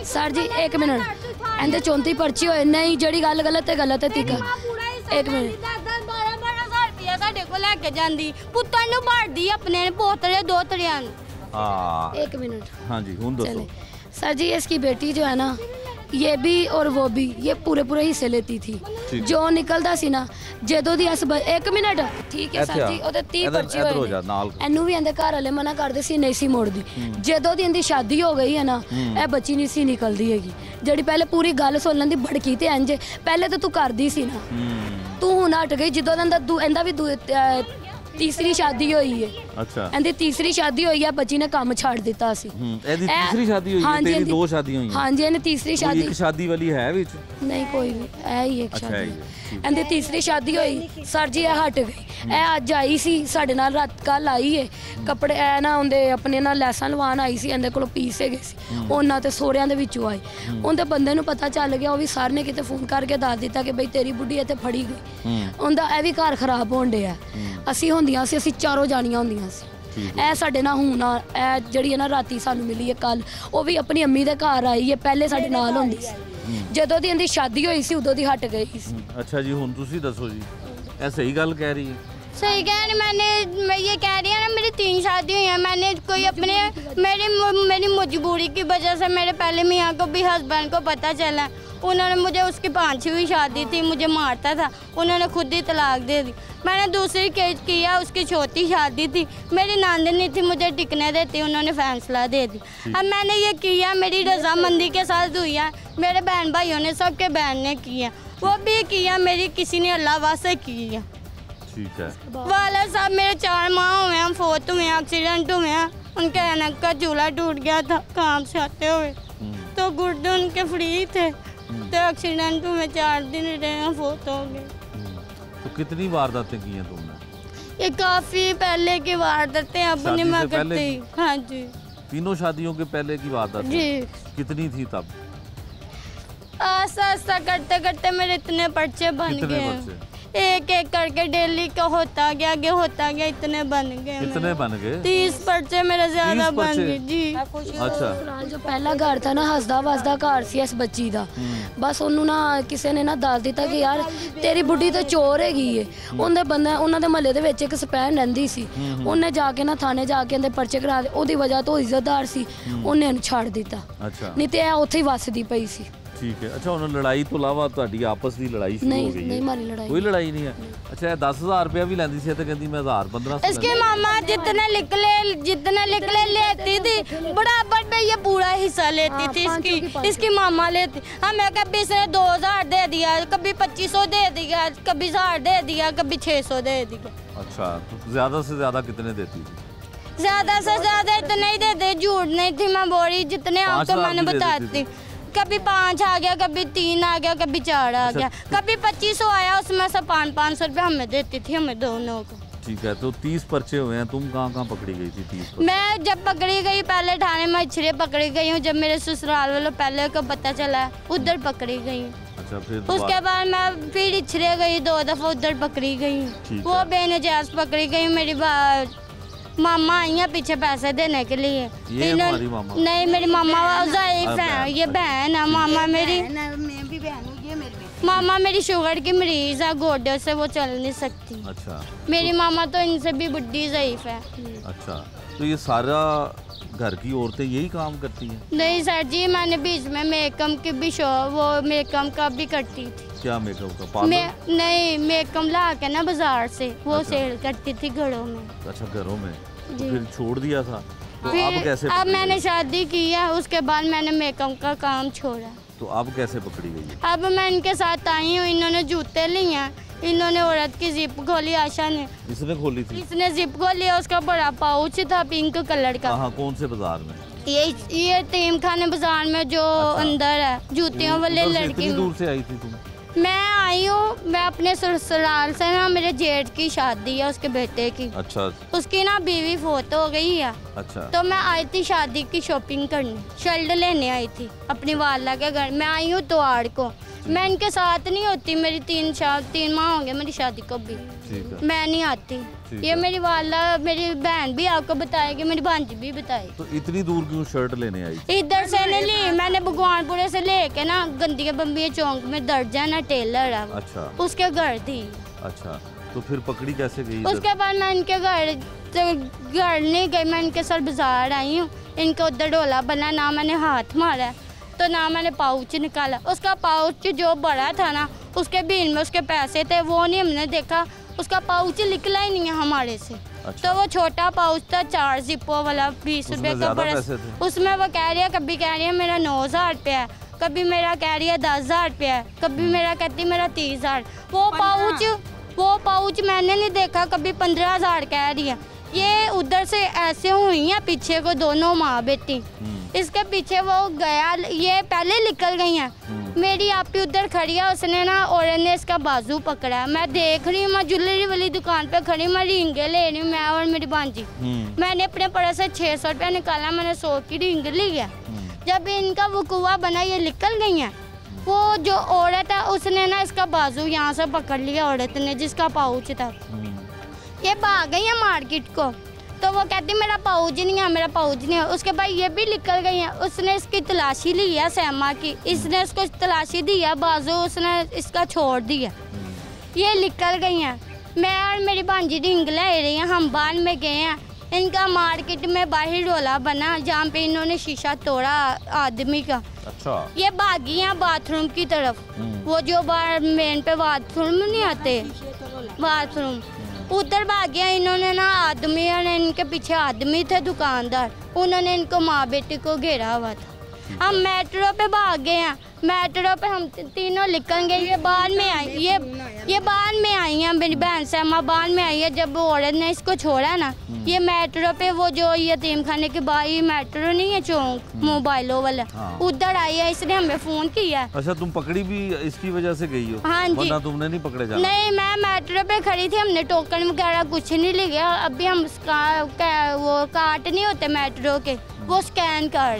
Sir ਜੀ 1 minute ਇਹਦੇ 34 ਪਰਚੀ ਹੋਏ ਨਹੀਂ ਜਿਹੜੀ ਗੱਲ ਗਲਤ ਹੈ ਗਲਤ ਹੈ ਤੀਕਾ ਇੱਕ ਮਿੰਟ। 12 12 ਰੁਪਇਆ ਸਾਡੇ ਕੋਲ ਲੈ ਕੇ ਜਾਂਦੀ ਪੁੱਤਾਂ ਨੂੰ ਭਰਦੀ ਆਪਣੇ ਪੋਤਰੇ ਦੋ ਤਰਿਆਂ ਨੂੰ हाँ एक मिनट हाँ जी हूँ चले दसो सर जी इसकी बेटी जो है ना ये भी और वो भी ये पूरे पूरे हिस्से लेती थी ठीक। ਜੋ ਨਿਕਲਦਾ ਸੀ ਨਾ ਜਦੋਂ ਦੀ ਅਸ 1 ਮਿੰਟ ਠੀਕ ਹੈ ਇੱਥੇ ਸਰ ਆ। ਜੀ ਉਹਦੇ 30 ਇੱਧਰ- ਪਰਚੇ ਇੱਧਰ ਹੋਏ ਹੋ ਜਾ, ਨੇ। ਨਾਲ। ਇਹਨੂੰ ਵੀ ਇਹਦੇ ਘਰ ਵਾਲੇ ਮਨਾ ਕਰਦੇ ਸੀ ਨਹੀਂ ਸੀ ਮੋੜਦੀ ਜਦੋਂ ਦੀ ਇਹਦੀ ਸ਼ਾਦੀ ਹੋ ਗਈ ਹੈ ਨਾ ਇਹ ਬੱਚੀ ਨਹੀਂ ਸੀ ਨਿਕਲਦੀ ਹੈਗੀ ਜਿਹੜੀ ਪਹਿਲੇ ਪੂਰੀ ਗੱਲ ਸੁਣ ਲੈਂਦੀ ਭੜਕੀ ਤੇ ਇੰਜ ਪਹਿਲੇ ਤਾਂ ਤੂੰ ਕਰਦੀ ਸੀ ਨਾ हम्म, ਤੂੰ ਹੁਣ ਹਟ ਗਈ ਜਦੋਂ ਦਾ ਦੂ ਇਹਦਾ ਵੀ ਦੂ- ਅਹ ਤੀਸਰੀ ਸ਼ਾਦੀ ਹੋਈ ਹੈ ਅੱਛਾ। ਇਹਦੀ ਤੀਸਰੀ ਸ਼ਾਦੀ ਹੋਈ ਆ ਬੱਚੀ ਨੇ ਕੰਮ ਛੱਡ ਦਿੱਤਾ ਸੀ। ਹੂੰ ਇਹਦੀ ਤੀਸਰੀ ਸ਼ਾਦੀ ਹੋਈ ਹੈ ਤੇਰੀ ਦੋ ਸ਼ਾਦੀਆਂ ਹੋਈਆਂ। ਹਾਂਜੀ ਇਹਨੇ ਤੀਸਰੀ ਸ਼ਾਦੀ ਇੱਕ ਸ਼ਾਦੀ ਵਾਲੀ ਹੈ ਵਿੱਚ? ਨਹੀਂ ਕੋਈ ਨਹੀਂ ਇਹ ਹੀ ਇੱਕ ਸ਼ਾਦੀ। ਇਹਦੀ ਤੀਸਰੀ ਸ਼ਾਦੀ ਹੋਈ ਸਰ ਜੀ ਇਹ ਹਟ ਗਈ ਇਹ ਅੱਜ ਆਈ ਸੀ ਸਾਡੇ ਨਾਲ ਰਾਤ ਕੱਲ ਆਈ ਏ। ਕੱਪੜੇ ਇਹ ਨਾ ਉਹਦੇ ਆਪਣੇ ਨਾਲ ਲੈਸਾਂ ਲਵਾਉਣ ਆਈ ਸੀ ਇਹਦੇ ਕੋਲੋਂ ਪੀਸ ਹੈਗੇ ਸੀ। ਉਹਨਾਂ ਤੇ ਸੋਹਰਿਆਂ ਦੇ ਵਿੱਚੋਂ ਆਈ ਉਹਦੇ ਬੰਦੇ ਨੂੰ ਪਤਾ ਚੱਲ ਗਿਆ ਉਹ ਵੀ ਸਰ ਨੇ ਕਿਤੇ ਫੋਨ ਕਰਕੇ ਦੱਸ ਦਿੱਤਾ ਕਿ ਬਈ ਤੇਰੀ ਬੁੱਢੀ ਇੱਥੇ ਫੜੀ ਗਈ। ਉਹਦਾ ਇਹ ਵੀ ਘਰ ਖਰਾਬ ਹੋਣ ਡਿਆ। ਅਸੀਂ ਹੁੰਦੀਆਂ ਸੀ ਅਸੀਂ ਚਾਰੋਂ ਜਾਣੀਆਂ ਹੁੰਦੀਆਂ ਸੀ। ਇਹ ਸਾਡੇ ਨਾਲ ਹੁਣ ਆ ਇਹ ਜਿਹੜੀ ਹੈ ਨਾ ਰਾਤੀ ਸਾਨੂੰ ਮਿਲੀ ਹੈ ਕੱਲ ਉਹ ਵੀ ਆਪਣੀ ਅੰਮੀ ਦੇ ਘਰ ਆਈ ਹੈ ਪਹਿਲੇ ਸਾਡੇ ਨਾਲ ਹੁੰਦੀ ਸੀ। ਜਦੋਂ ਦੀ ਇਹਦੀ ਸ਼ਾਦੀ ਹੋਈ ਸੀ ਉਦੋਂ ਦੀ ਹਟ ਗਈ ਸੀ। ਅੱਛਾ ਜੀ ਹੁਣ ਤੁਸੀਂ ਦੱਸੋ ਜੀ। ਇਹ ਸਹੀ ਗੱਲ ਕਹਿ ਰਹੀ ਹੈ। सही कह रही मैंने मैं ये कह रही है ना मेरी तीन शादी हुई है। मैंने कोई अपने मेरी मेरी मजबूरी की वजह से मेरे पहले मियाँ को भी हस्बैंड को पता चला। उन्होंने मुझे उसकी पांचवी शादी थी मुझे मारता था। उन्होंने खुद ही तलाक दे दी। मैंने दूसरी केस किया उसकी छोटी शादी थी। मेरी नांदनी थी मुझे टिकने देती उन्होंने फैसला दे दी। अब मैंने ये किया मेरी रजामंदी के साथ हुई है। मेरे बहन भाइयों ने सबके बहन ने किया। वो भी किया मेरी किसी ने अल्लाह वास्ते की है ठीक है। वाला साहब मेरे चार माह हुए हैं फोत हुए हैं एक्सीडेंट हुए हैं। उनके अनक का झूला टूट गया था काम से आते हुए। हम्म, तो गुर्दे उनके फ्री थे। तो एक्सीडेंट हुए चार दिन रहे हैं फोत हो गए। हम्म। तो कितनी वारदातें की हैं तुमने? ये काफ़ी पहले की वारदातें अब नहीं मैं करती हाँ। जी। तीनों शादियों के पहले की वारदात? जी। कितनी थी तब? आस्ता आस्ता करते करते मेरे इतने पर्चे बन गए? एक एक करके डेली का होता गया आगे होता गया इतने बन गए कितने मेरे। बन गए तीस पर्चे मेरे ज्यादा 30 बन पर्चे? गए जी अच्छा ਨਾਲ ਜੋ ਪਹਿਲਾ ਘਰ ਥਾ ਨਾ ਹੱਸਦਾ ਵਸਦਾ ਘਰ ਸੀ ਇਸ ਬੱਚੀ ਦਾ ਬਸ ਉਹਨੂੰ ਨਾ ਕਿਸੇ ਨੇ ਨਾ ਦੱਸ ਦਿੱਤਾ ਕਿ ਯਾਰ ਤੇਰੀ ਬੁੱਢੀ ਤਾਂ ਚੋਰ ਹੈਗੀ ਏ ਉਹਦੇ ਬੰਦਾ ਉਹਨਾਂ ਦੇ ਮਹੱਲੇ ਦੇ ਵਿੱਚ ਇੱਕ ਸਪੈਨ ਰਹਿੰਦੀ ਸੀ ਉਹਨੇ ਜਾ ਕੇ ਨਾ ਥਾਣੇ ਜਾ ਕੇ ਇਹਦੇ ਪਰਚੇ ਕਰਾ ਦੇ ਉਹਦੀ ਵਜ੍ਹਾ ਤੋਂ ਉਹ ਇੱਜ਼ਤਦਾਰ ਸੀ ਉਹਨੇ ਇਹਨੂੰ ਛੱਡ ਦਿੱਤਾ अच्छा ਨਹੀਂ ਤੇ ਇਹ ਉੱਥੇ ਹੀ ਵੱਸਦੀ ਪਈ ਸੀ ठीक है अच्छा उन्होंने लड़ाई तो इलावा ਤੁਹਾਡੀ ਆਪਸ ਦੀ ਲੜਾਈ ਸ਼ੁਰੂ ਨਹੀਂ ਹੋ ਗਈ ਨਹੀਂ ਹੈ ਮਾਰੀ ਲੜਾਈ ਕੋਈ ਲੜਾਈ ਨਹੀਂ ਹੈ ਅੱਛਾ ਇਹ 10000 ਰੁਪਇਆ ਵੀ ਲੈਂਦੀ ਸੀ ਤੇ ਕਹਿੰਦੀ ਮੈਂ 1000 1500 इसकी मामा जितने निकले जितने निकले लेती थी बराबर में ये पूरा हिस्सा लेती हाँ, थी पाँचों की इसकी पाँचों। इसकी मामा लेती हमें कभी इसने दो हजार दे दिया कभी पच्चीस सौ दे दिया कभी हजार दे दिया कभी छह सौ दे दिया अच्छा तो ज्यादा से ज्यादा कितने देती थी ज्यादा से ज्यादा इतने ही देते झूठ नहीं थी मैं बोली जितने पाँच आपको लाख मैंने भी दे बता देती दी कभी पाँच आ गया कभी तीन आ गया कभी चार आ अच्छा। गया। कभी पच्चीस सौ आया उसमें से पाँच पाँच सौ रुपये हमें देती थी हमें दोनों को। ठीक है तो 30 पर्चे हुए हैं तुम कहाँ कहाँ पकड़ी गई थी 30 पर मैं जब पकड़ी गई पहले थाने में इछरे पकड़ी गई हूँ जब मेरे ससुराल वालों पहले को पता चला उधर पकड़ी गई। अच्छा फिर उसके बाद मैं फिर इछरे गई दो दफ़ा उधर पकड़ी गई। वो बेनजाज पकड़ी गई मेरी मामा आई है पीछे पैसे देने के लिए। ये हमारी मामा? नहीं मेरी मामा हाँ, है ये बहन है मामा मेरी। मैं भी बहन हूँ ये मेरी मामा मेरी शुगर की मरीज़ है गोडे से वो चल नहीं सकती। अच्छा। मेरी मामा तो इनसे भी बुढ़ी ज़यीफ है। अच्छा। तो ये सारा घर की औरतें यही काम करती हैं? नहीं सर जी मैंने बीच में मेकअप की भी शो वो मेकअप का भी करती थी। क्या मेकअप का? मैं पार्लर नहीं मेकअप ला के ना बाज़ार से वो अच्छा। सेल करती थी घरों में। अच्छा घरों में। तो फिर छोड़ दिया था। तो अब कैसे अब मैंने शादी की है उसके बाद मैंने मेकअप का काम छोड़ा। तो अब कैसे पकड़ी गई? अब मैं इनके साथ आई हूँ इन्होंने जूते लिए हैं इन्होंने औरत की जिप खोली आशा ने। इसने खोली थी? इसने जिप खोली है उसका बड़ा पाउच था पिंक कलर का। कहाँ कौन से बाज़ार में? ये ये तीम खाने बाज़ार में जो अच्छा। अंदर है जूतियों वाले लड़की दूर से आई थी तुम? मैं आई हूँ मैं अपने ससुराल से ना मेरे जेठ की शादी है उसके बेटे की। अच्छा उसकी ना बीवी फोत हो गई है। अच्छा। तो मैं आई थी शादी की शॉपिंग करने शर्ट लेने आई थी अपनी वाला के घर। मैं आई हूँ त्योहार को। मैं इनके साथ नहीं होती मेरी तीन शा तीन माह होंगे मेरी शादी को भी मैं नहीं आती। ये मेरी वाला मेरी बहन भी आपको बताएगी मेरी भांजी भी बताएगी तो इतनी दूर क्यों शर्ट लेने आई? इधर से नहीं ली मैंने भगवानपुरे से लेके ना गंदिया बम्बी चौक में दर्ज है ना टेलर है अच्छा। उसके घर थी। अच्छा तो फिर पकड़ी कैसे गई उसके बाद मैं इनके घर तो घर नहीं गई मैं इनके साथ बाज़ार आई हूँ। इनका उधर डोला बना ना मैंने हाथ मारा। है, तो ना मैंने पाउच निकाला। उसका पाउच जो बड़ा था ना उसके बीन में उसके पैसे थे वो नहीं हमने देखा। उसका पाउच निकला ही नहीं है हमारे से। अच्छा। तो वो छोटा पाउच था चार जिप्पो वाला बीस रुपए का बड़ा। उसमें वो कह रही है कभी कह रही है मेरा नौ हज़ार रुपया है कभी मेरा कह रही है दस हज़ार रुपया है कभी मेरा कहती मेरा तीस हज़ार। वो पाउच वो पाउच मैंने नहीं देखा कभी पंद्रह हज़ार कह रही है। ये उधर से ऐसे हुई है पीछे को दोनों माँ बेटी। हम्म, इसके पीछे वो गया ये पहले निकल गई हैं। हम्म, मेरी आपी उधर खड़ी है उसने ना औरत ने इसका बाजू पकड़ा है। मैं देख रही हूँ मैं ज्वेलरी वाली दुकान पे खड़ी मैं रिंगे ले रही हूँ मैं और मेरी भांजी। हम्म, मैंने अपने पर्स से छः सौ रुपया निकाला मैंने सौ की रिंग ली है। हम्म, जब इनका वकुआ बना ये निकल गई हैं। वो जो औरत है उसने ना इसका बाजू यहाँ से पकड़ लिया औरत ने जिसका पाउच था। ये भाग गई है मार्केट को। तो वो कहती मेरा पाउच नहीं है मेरा पाउच नहीं है। उसके बाद ये भी निकल गई है उसने इसकी तलाशी ली है सैमा की। इसने उसको तलाशी दी है बाजू उसने इसका छोड़ दिया। ये निकल गई हैं मैं और मेरी भांजी रिंग ले रही हैं हम बाहर में गए हैं। इनका मार्केट में बाहर रोला बना जहाँ पे इन्होंने शीशा तोड़ा आदमी का। अच्छा। ये भागी हैं बाथरूम की तरफ़। हम्म, वो जो बाहर मेन पे बाथरूम नहीं आते बाथरूम। उधर भाग गया इन्होंने ना आदमी और इनके पीछे आदमी थे दुकानदार। उन्होंने इनको माँ बेटी को घेरा हुआ था। हम मेट्रो पे भाग गए हैं। मेट्रो पे हम तीनों लिखेंगे ये बाद में आई ये ये बाद में आई हैं मेरी बहन से। अम्मा बाद में आई है जब वो औरत ने इसको छोड़ा ना ये मेट्रो पे वो जो यतीम खाने के बाहर ये मेट्रो नहीं है चौक मोबाइलों वाला। हाँ। उधर आई है इसने हमें फ़ोन किया। अच्छा तुम पकड़ी भी इसकी वजह से गई हो? हाँ जी। तुमने नहीं पकड़े जाना। नहीं मैं मेट्रो पे खड़ी थी हमने टोकन वगैरह कुछ नहीं लिया। अभी हम वो कार्ड नहीं होते मेट्रो के वो स्कैन कर रहे